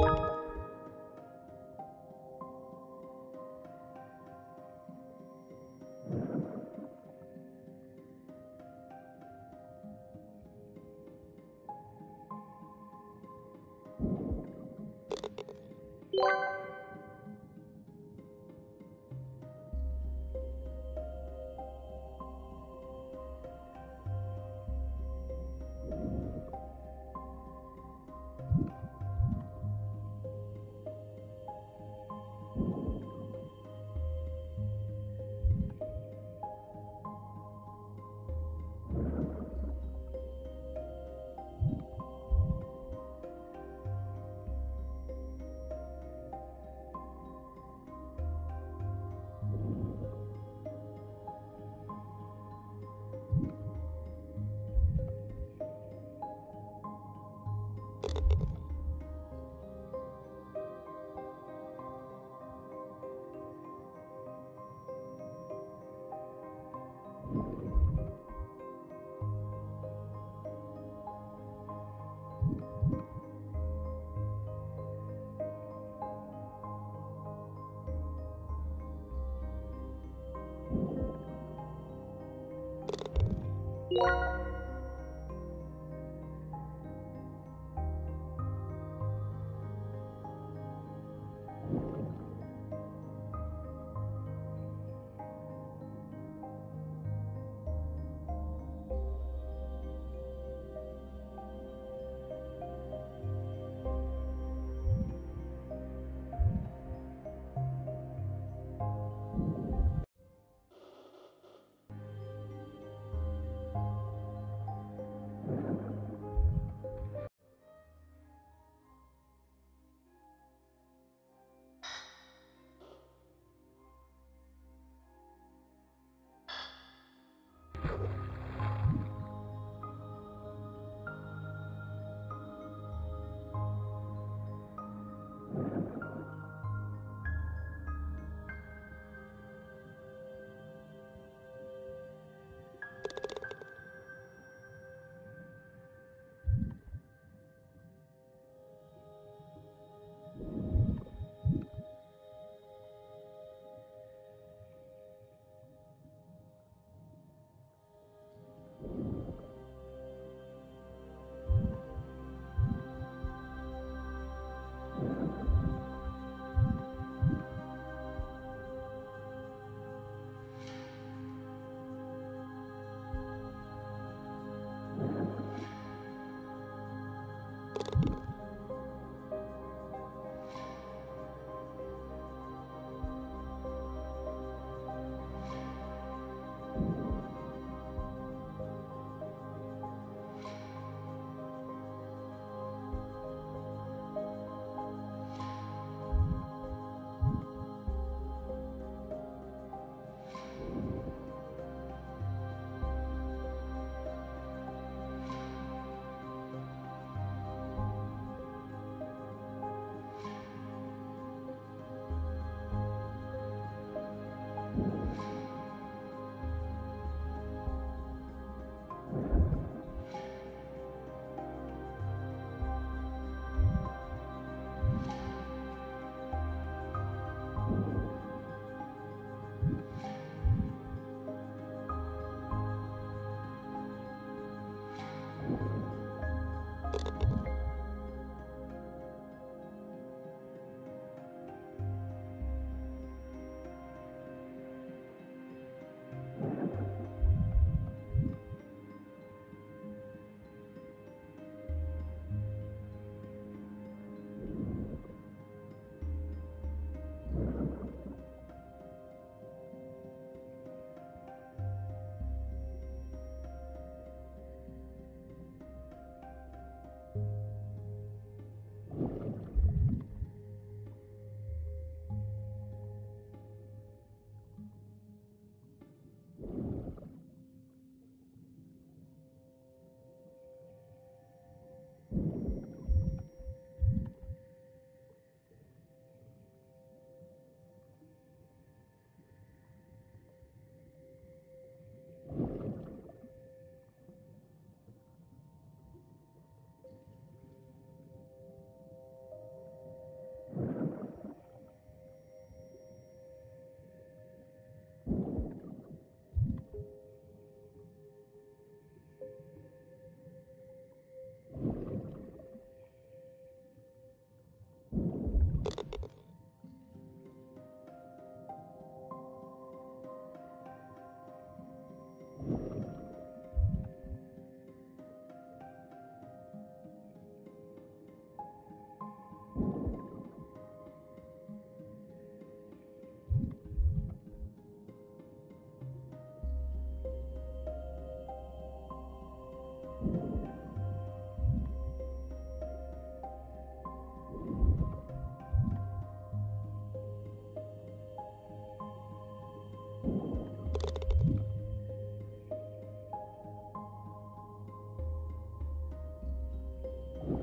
you you